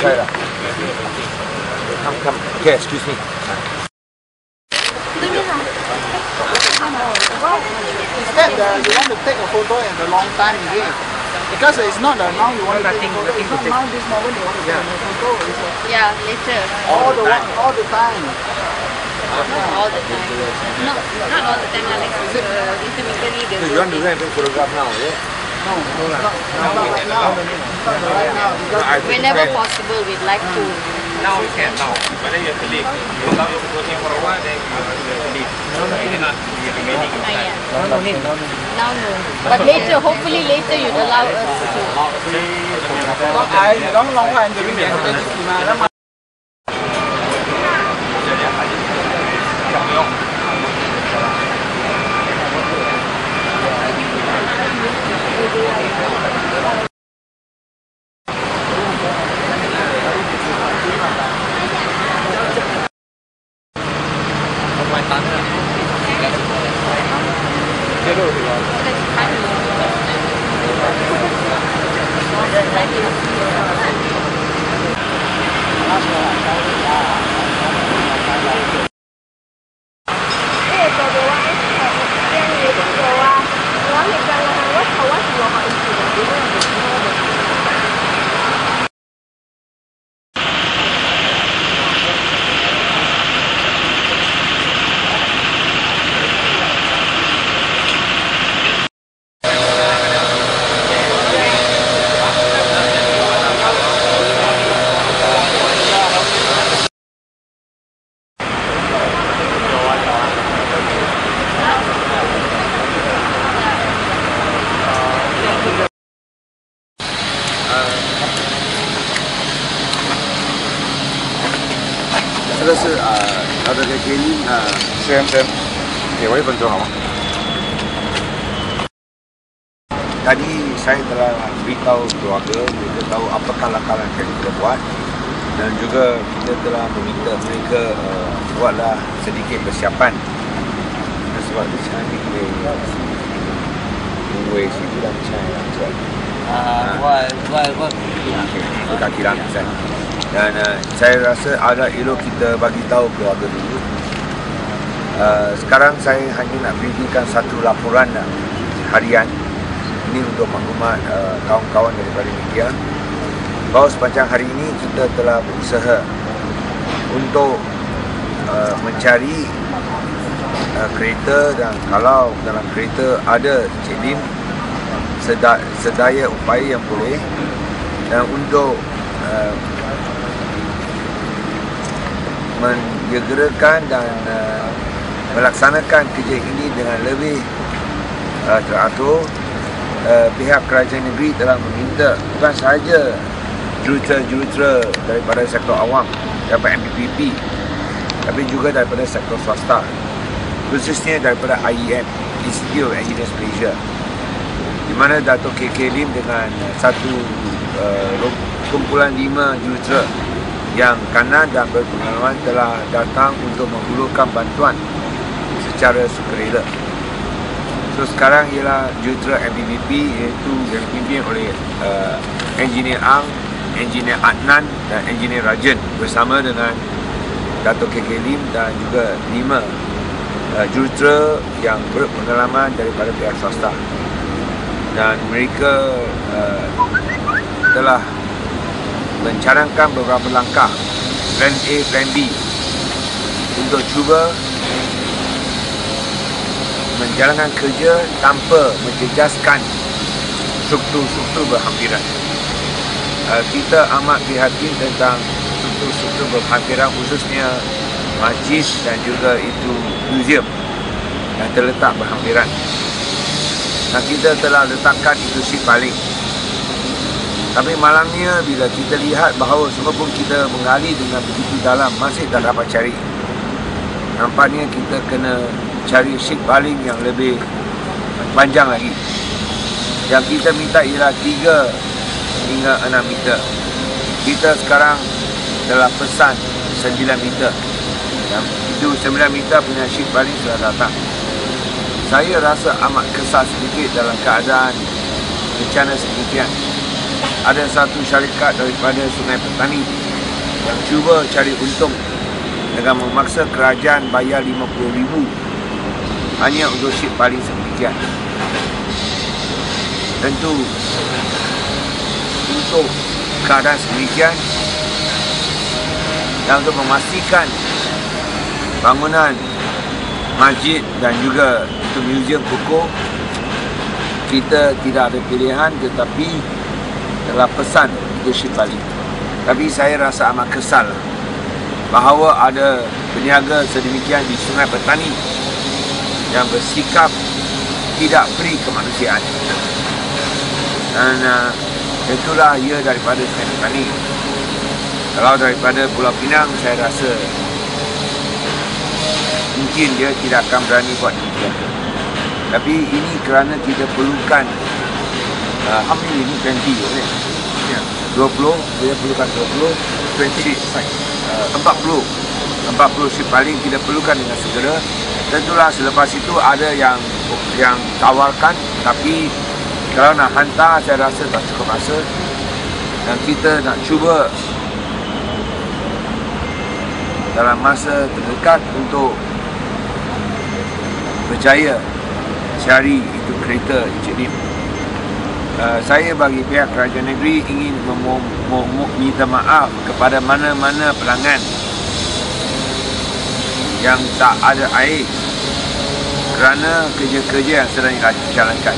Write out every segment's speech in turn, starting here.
Sorry. Come, come. Okay, excuse me. Instead, uh, you want to take a photo at the long time again. Because it's not the now you want to take a photo. It's not now this moment you want to take a photo. Yeah, later. all the wa- all the time. Not all the time. Not, not all the time, lah. Like uh, intermittently So you will want to go and photograph now, yeah? No. Whenever possible, we'd like to. Now we can now, but then you have to leave. You allow you to for a while, then you have to leave. You cannot be remaining. Now no need. Now no. But later, hopefully later you'd allow us to. 一分钟好吗？Tadi saya telah beritahu keluarga mereka tahu apakah langkah yang kita buat dan juga kita telah meminta mereka uh, buatlah sedikit persiapan dan sebab itu saya ambil Wei si bilang saya lah Ah, buat buat buat Okey, kaki langsung. Dan uh, saya rasa agak elok kita bagi tahu keluarga dulu. Uh, sekarang saya hanya nak berikan satu laporan uh, harian. Ini untuk maklumat uh, kawan-kawan daripada media. Bahawa sepanjang hari ini kita telah berusaha untuk uh, mencari uh, kereta dan kalau dalam kereta ada Cik Lim seda, sedaya upaya yang boleh. Dan untuk uh, menyegerakan dan uh, melaksanakan kerja ini dengan lebih uh, teratur. Uh, pihak kerajaan negeri telah meminta bukan sahaja jurutera-jurutera daripada sektor awam daripada MPPP tapi juga daripada sektor swasta khususnya daripada IEM Institute of Engineers Malaysia di mana Datuk KK Lim dengan satu uh, kumpulan lima jurutera yang kanan dan berpengalaman telah datang untuk menghulurkan bantuan secara sukarela. So sekarang ialah jurutera MPPP iaitu yang dipimpin oleh uh, Engineer Ang, Engineer Adnan dan Engineer Rajan bersama dengan Datuk KK Lim dan juga lima uh, jurutera yang berpengalaman daripada pihak swasta dan mereka uh, telah mencanangkan beberapa langkah plan A, plan B untuk cuba menjalankan kerja tanpa menjejaskan struktur-struktur berhampiran. Uh, kita amat prihatin tentang struktur-struktur berhampiran khususnya masjid dan juga itu museum yang terletak berhampiran. Dan kita telah letakkan itu si paling. Tapi malangnya bila kita lihat bahawa semua pun kita menggali dengan begitu dalam masih tak dapat cari. Nampaknya kita kena cari sheet baling yang lebih panjang lagi. Yang kita minta ialah 3 hingga 6 meter. Kita sekarang telah pesan 9 meter. Yang itu 9 meter punya sheet baling sudah datang. Saya rasa amat kesal sedikit dalam keadaan bencana sedemikian. ada satu syarikat daripada Sungai Petani yang cuba cari untung dengan memaksa kerajaan bayar RM50,000 hanya untuk ship paling sedemikian. Tentu untuk keadaan sedemikian dan untuk memastikan bangunan masjid dan juga itu muzium kukuh kita tidak ada pilihan tetapi telah pesan itu Syed Bali. Tapi saya rasa amat kesal bahawa ada peniaga sedemikian di Sungai Petani yang bersikap tidak beri kemanusiaan. Dan uh, itulah ia daripada Sungai Petani. Kalau daripada Pulau Pinang, saya rasa mungkin dia tidak akan berani buat demikian. Tapi ini kerana kita perlukan uh, how many ini 20 okay? yeah. 20 kita perlukan 20 20 uh, 40 40 ship paling kita perlukan dengan segera. Tentulah selepas itu ada yang yang tawarkan. Tapi kalau nak hantar saya rasa tak cukup masa. Dan kita nak cuba dalam masa terdekat untuk berjaya cari itu kereta Encik Lim. Uh, saya bagi pihak kerajaan negeri ingin meminta maaf kepada mana-mana pelanggan yang tak ada air kerana kerja-kerja yang sedang dijalankan.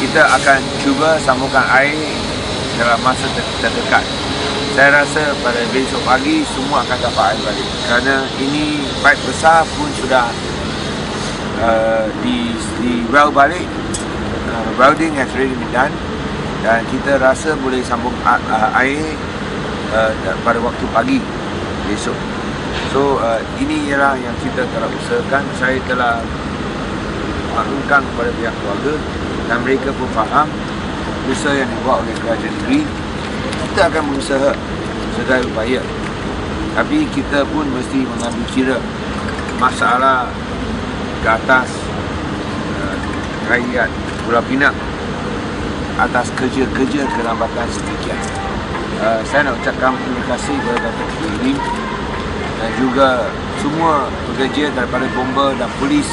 Kita akan cuba sambungkan air dalam masa terdekat. Saya rasa pada besok pagi semua akan dapat air balik. Kerana ini baik besar pun sudah uh, di, di well balik. Uh, welding has already been done. Dan kita rasa boleh sambung air uh, pada waktu pagi besok. So uh, ini ialah yang kita telah usahakan. Saya telah maklumkan kepada pihak keluarga dan mereka pun faham usaha yang dibuat oleh kerajaan negeri. Kita akan berusaha sedaya upaya. Tapi kita pun mesti mengambil kira masalah ke atas uh, rakyat Pulau Pinang atas kerja-kerja kelambatan sedikit uh, saya nak ucapkan terima kasih kepada Datuk Ilim dan juga semua pekerja daripada bomba dan polis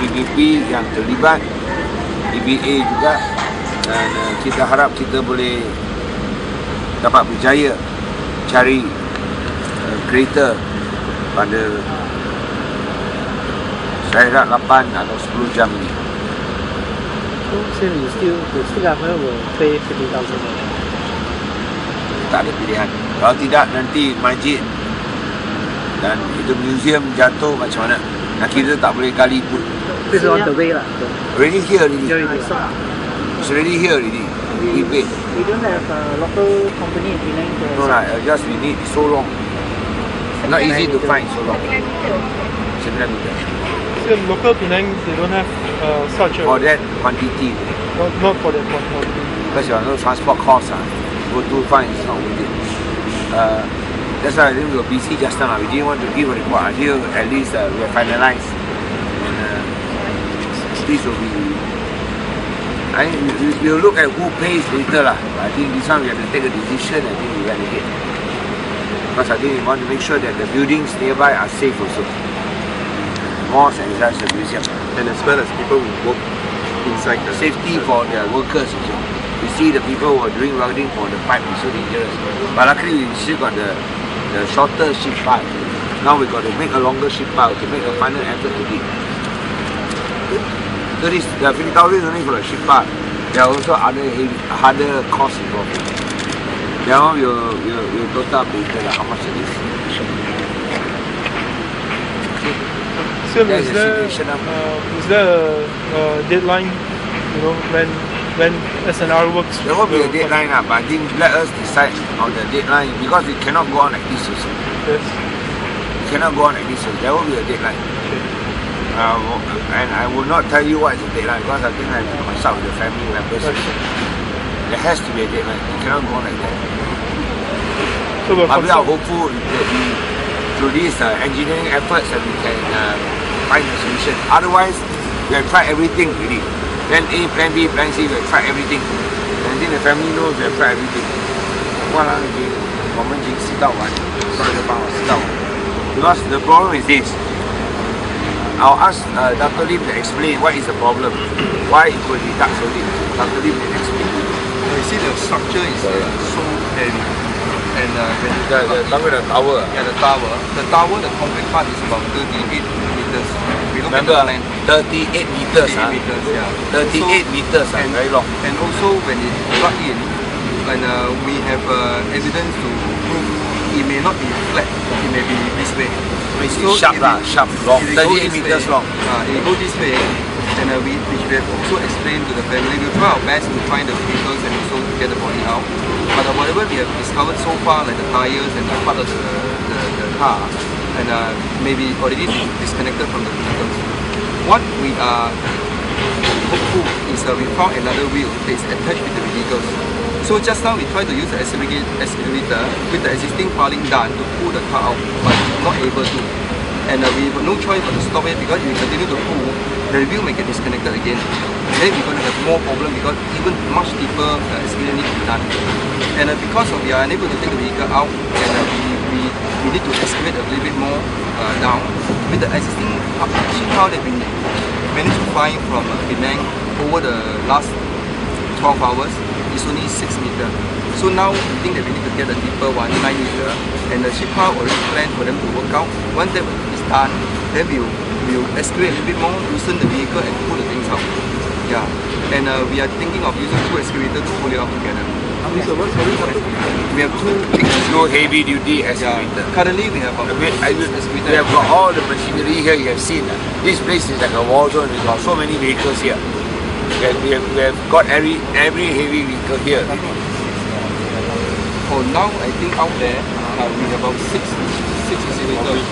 PBP yang terlibat DBA juga dan uh, kita harap kita boleh dapat berjaya cari uh, kereta pada saya harap 8 atau 10 jam ini. So, so you still, the state government will pay 50,000 Tak ada pilihan. Kalau tidak nanti masjid dan itu museum jatuh macam mana? Nak kita tak boleh kali pun. This is on the way lah. Already here already. is. It's already here already. We paid. We don't have a local company in Penang No lah, just we need so long. Not easy to find so long. Sembilan meter. So local Penang, they don't have uh, such a For that quantity, not, not for that quantity. because you know transport costs ah, go to find is not worth it. Uh, that's why I think we were busy just now. We didn't want to give a report until at least uh, we are finalized. And uh, this will be. I think we, we'll look at who pays later lah. I think this one we have to take a decision. I think we went ahead. Because I think we want to make sure that the buildings nearby are safe also. Mosque and such a museum. and as well as people who work inside the safety for their workers also. You see the people who are doing welding for the pipe is so dangerous. But luckily we still got the the shorter ship pipe. Now we got to make a longer ship pipe to make a final effort to dig. So this the 50,000 is only for the ship pipe. There are also other heavy, harder costs involved. That one we'll, we'll, we'll total up later like how much it is. So That's is the there, uh, is there a, uh deadline, you know, when when SNR works? There will be a deadline, lah, but I think let us decide on the deadline because it cannot go on like this also. Yes. It cannot go on like this. There will be a deadline. Uh, and I will not tell you what is the deadline because I think I have to consult with the family members. There has to be a deadline. It cannot go on like that. So we'll But we are hopeful that we, through these uh, engineering efforts that we can uh, find a solution. Otherwise, we have tried everything really Plan A, Plan B, Plan C, we have tried everything. And I think the family knows we have tried everything. 哇啦，已经我们已经试到完，上一个帮我试到完。Because the problem is this. I'll ask uh, Dr. Lim to explain what is the problem. Why it could be dark so deep. Dr. Lim can explain. You see the structure is uh, so heavy. And uh, when The, the, talking about the tower. yeah, the tower, the tower, the concrete part is about 38 meters. We look Remember, at the plan. 38 meters. 38 Huh? meters, yeah. 38 So- meters, and, very long. And also when it plug in, and uh, we have uh, evidence to prove it may not be flat, it may be this way. It's sharp if lah, it- sharp, long, if it go 38 meters way, long. Uh, it go this way, and uh, we, which we have also explained to the family, we'll try our best to find the vehicles and also to get the body out. But uh, whatever we have discovered so far, like the tires and the part of the, the, the car, and uh, maybe already disconnected from the vehicles. What we are hopeful is that we found another wheel that is attached with the vehicles. So just now we tried to use the excavator with the existing piling done to pull the car out, but not able to. And uh, we have no choice but to stop it because if we continue to pull, the wheel may get disconnected again. Then we're going to have more problem because even much deeper uh, excavator need to be done. And uh, because we are unable to take the vehicle out, and uh, we, we, we need to excavate a little bit more uh, down with the existing actually how that we managed to find from uh, Penang over the last 12 hours is only 6 meter. So now we think that we need to get a deeper one, 9 meter, and the shipper already planned for them to work out. Once that is done, then we'll, we'll excavate a little bit more, loosen the vehicle and pull the things out. Yeah, and uh, we are thinking of using two excavators to pull it out together. We have two big No heavy duty yeah. excavator. Currently we have about I I excavator we have got all the machinery here you have seen. This place is like a war zone. We've got so many vehicles here. We have, we have, we have got every every heavy vehicle here. For now, I think out there, uh, we have about six, six excavators,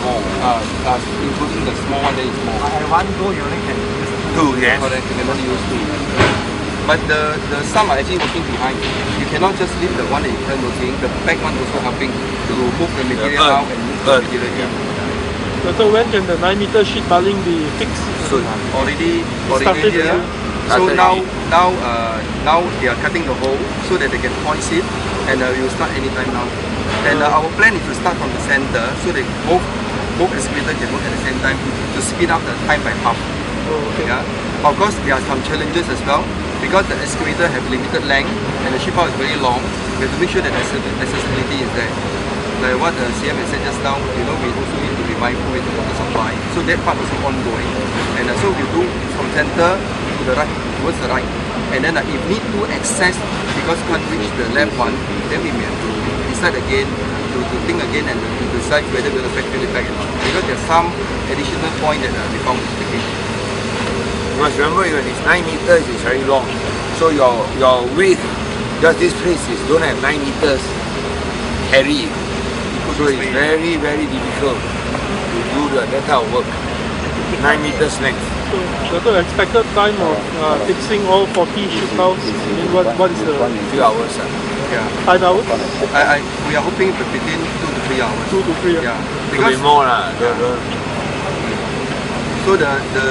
uh, uh, including the small one that is small. At one go, you only can use Two, yes. Correct, you cannot use two. But the, the some are actually working behind. You cannot just leave the one that you turn working. The back one also helping to move the material earth, out and move the material in. So when can the 9 meter sheet piling be fixed? So already already Started here. already. So now now uh, now they are cutting the hole so that they can hoist it, and uh, we will start anytime now. And uh, our plan is to start from the center so that both both excavator can work at the same time to speed up the time by half. Oh, okay. Yeah. Of course, there are some challenges as well because the excavator have limited length and the ship out is very long. We have to make sure that accessibility is there. Like what the CM has said just now, you know, we also need to be mindful with the water supply. So that part also ongoing. And uh, so we do from center to the right, towards the right. And then uh, if need to access because can't reach the left one, then we may have to decide again, to, to think again and to decide whether we'll effectively back or not. Because there's some additional point that uh, we found is the case. You must remember when it's 9 meters, it's very long. So your your width, just this place is don't have 9 meters carry. So it's very, very difficult to do the, that type of work. 9 meters length. So the expected time of uh, fixing all 40 sheet tiles, I mean, what, what is the Few hours. Uh. Yeah. 5 hours? I, I, we are hoping to within two to three hours. 2 to 3 hours? Yeah. Could be Because more lah. The- the- so the, the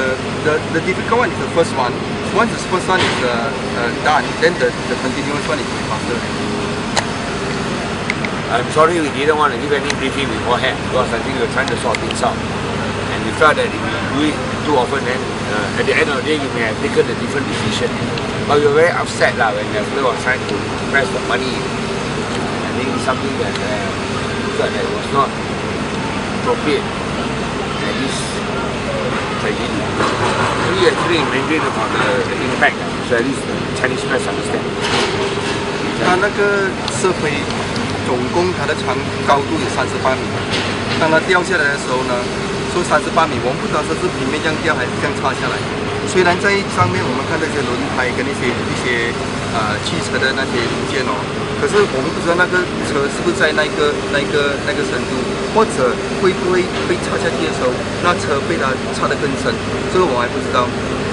the the difficult one is the first one. Once the first one is uh, uh, done, then the, the continuous one is faster. I'm sorry we didn't want to give any briefing beforehand because I think we were trying to sort things out. And we felt that if we do it too often, then uh, at the end of the day, we may have taken a different decision. But we were very upset lah when the fellow was trying to press the money. I think it's something that uh, we felt that was not appropriate at this play in we 话的，in fact so Chinese press 它那个设备总共它的长高度有三十八米，当它掉下来的时候呢，说三十八米，我们不知道它是平面样掉还是样插下来。虽然在上面我们看到一些轮胎跟一些一些呃汽车的那些零件哦，可是我们不知道那个车是不是在那个那个那个深度，或者会不会被插下去的时候，那车被它插得更深，这个我还不知道。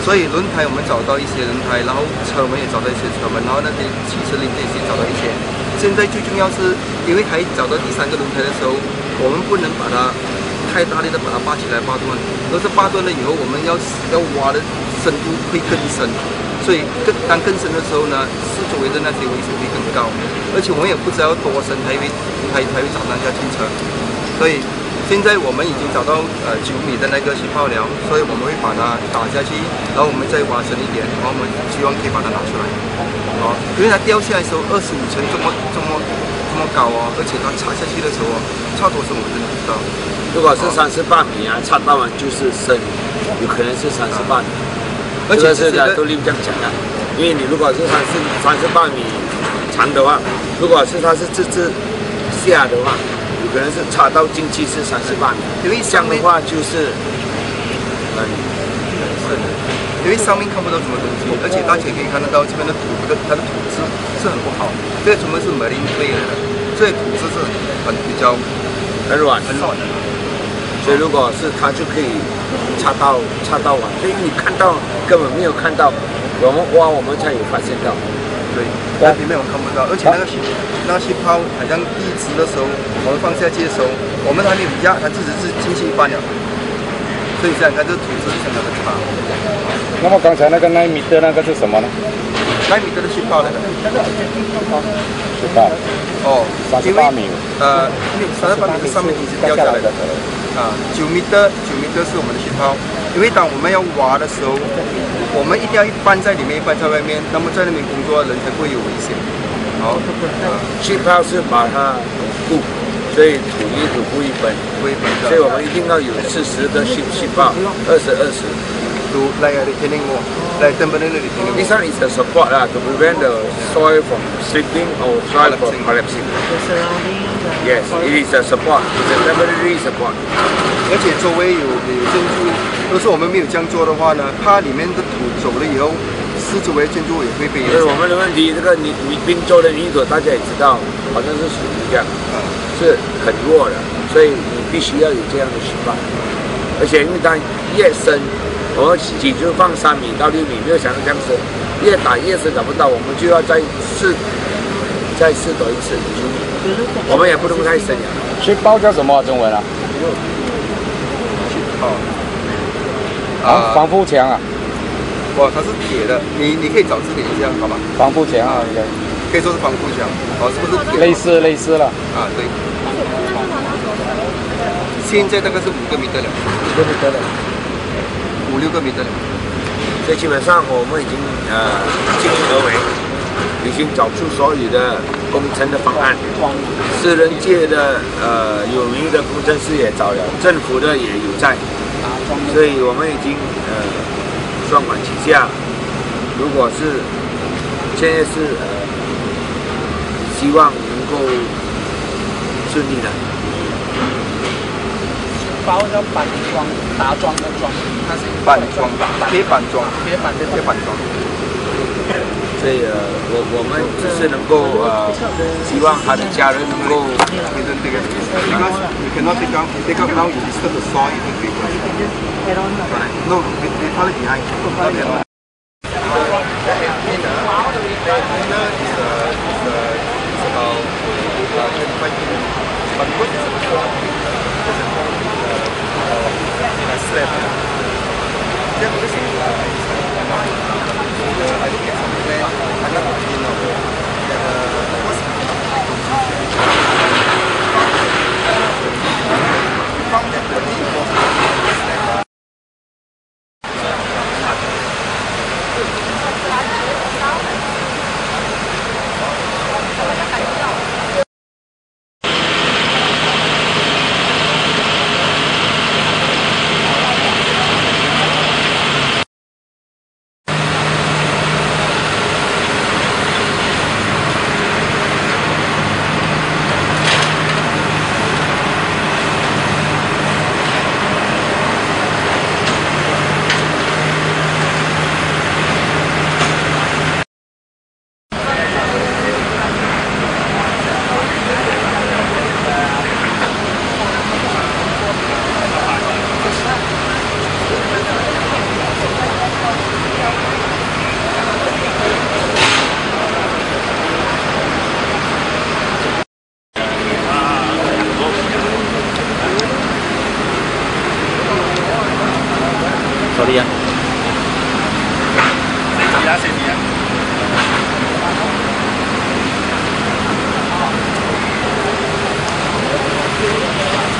所以轮胎我们找到一些轮胎，然后车门也找到一些车门，然后那些汽车零件也找到一些。现在最重要是，因为还找到第三个轮胎的时候，我们不能把它太大力的把它扒起来扒断，要是扒断了以后，我们要要挖的深度会更深。所以更当更深的时候呢，四周围的那些危险会更高，而且我们也不知道多深才会才才会找到人家进车，所以现在我们已经找到呃九米的那个气泡了，所以我们会把它打下去，然后我们再挖深一点，然后我们希望可以把它拿出来，哦，因为它掉下来的时候二十五层这么这么这么高哦，而且它插下去的时候哦，插多深我真的不知道。如果是三十八米啊，插到完就是深，有可能是三十八米。而且是的，都力这样讲的，因为你如果是三十三十八米长的话，如果是它是这只下的话，有可能是插到进去是三十八米，因为这样的话就是，嗯，因为上面看不到什么东西，而且大家可以看得到这边的土，这个它的土质是很不好，这个全部是 marine clay 来的，所以土质是很比较很软。很软的。所以如果是它就可以插到插到完，所以你看到根本没有看到，我们挖我们才有发现到。对，那里面我们看不到，而且那个气那个气泡好像第一直的时候，我们放下去的时候，我们还没有压，它自己是进去一半了。所以想想看，这个土质是相当的差。那么刚才那个纳米的那个是什么呢？纳米的气泡来的。是吧？哦，三十因为八米。呃，三十八米是上面一直掉下来的。啊，九米的九米的是我们的气泡，因为当我们要挖的时候，我们一定要一半在里面，一半在外面，那么在那边工作的人才不会有危险。好，啊，气泡是把它固，所以土一土不一分，不会分所以我们一定要有四十的气气泡，二十二十。To like a retaining wall, like temporary retaining This wall. one is a support lah to prevent the soil from slipping or soil from collapsing. Yes, it is a support. It's a temporary support. 而且周围有有建筑，如果说我们没有这样做的话呢，怕里面的土走了以后，四周围建筑也会被影所以我。们的问题，这个泥泥滨州的泥土大家也知道，好像是属于这样，是很弱的，所以你必须要有这样的习惯。而且因为它越深，我们起就放三米到六米，没有想到这样深，越打越深找不到，我们就要再试，再试多一次我们也不能太深了。气泡叫什么中文啊？啊，啊，防护墙啊，哇，它是铁的，你你可以找字典一下，好吧？防护墙啊，应该可以说是防护墙，哦，是不是铁？类似类似了。啊，对。现在大概是五个米的了，五个米得了？五六个米的这。基本上我们已经呃尽力而为，已经找出所有的工程的方案，私人界的呃有名的工程师也找了，政府的也有在，所以我们已经呃双管齐下。如果是现在是呃希望能够顺利的。包叫板桩，打桩的桩，它是板桩，铁板桩，铁板的铁板桩。所以呃我我们只是能够呃希望他的家人能够。 Isn't take it because you cannot take out take out now you disturb the soil even bigger. No, we we put it behind. Not that one. But because it's a uh, is uh, I look at somewhere I got a feeling of that uh, what's we found that the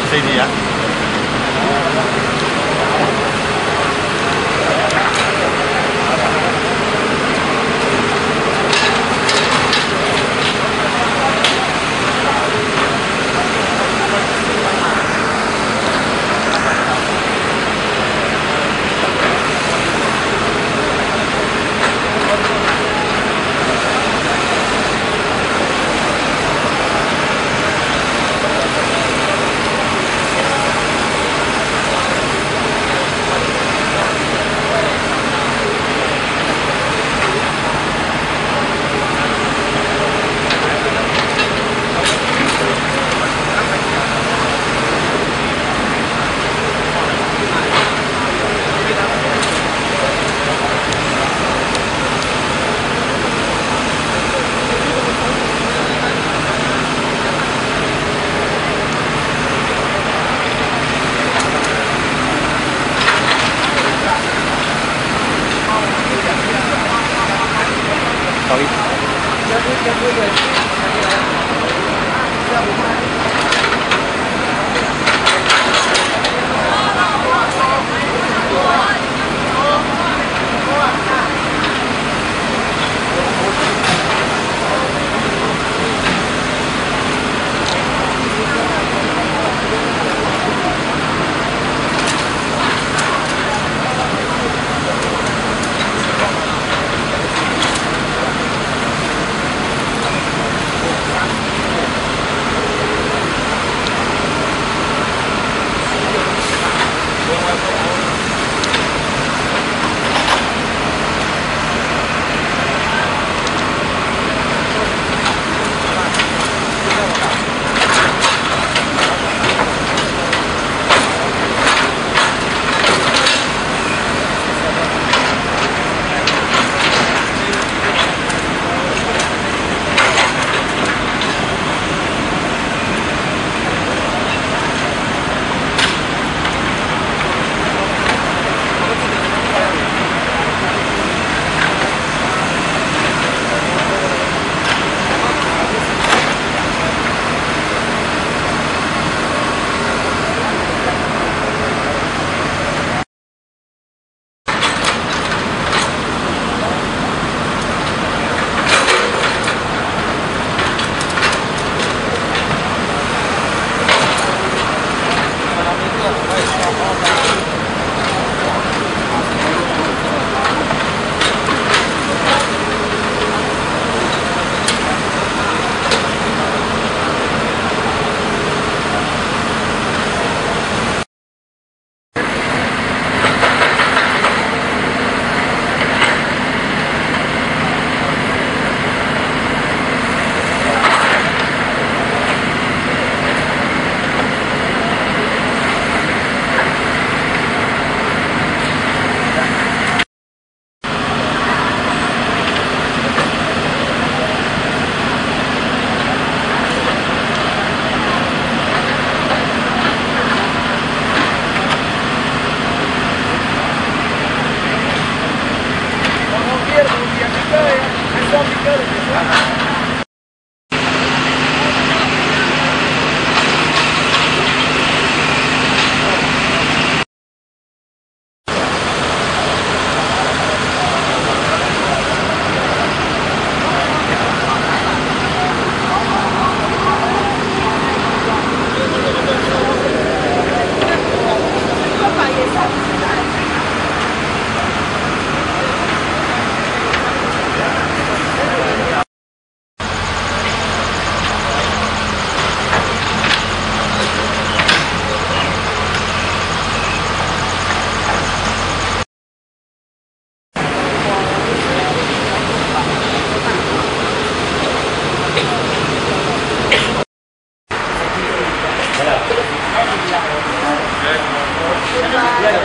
飞机啊！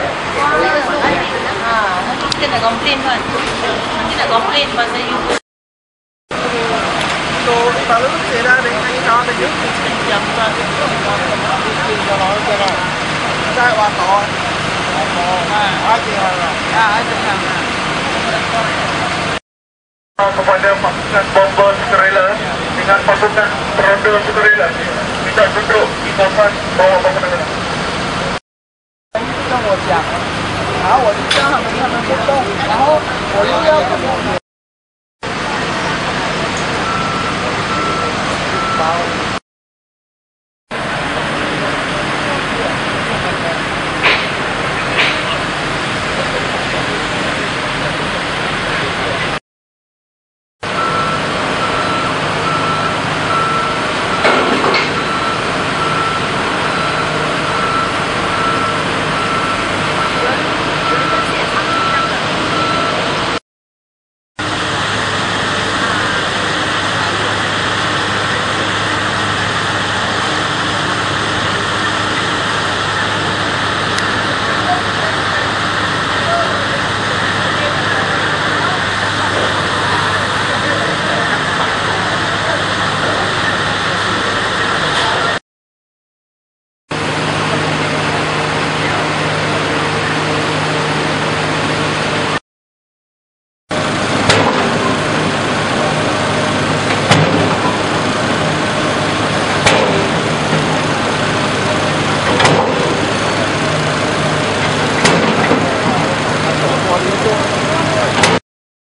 Kita kita kita kepada pasukan bomber sukarela dengan pasukan peronda sukarela tidak duduk di tempat bawah bangunan. 跟我讲，然后我就叫他们，他们不动，然后我又要特别。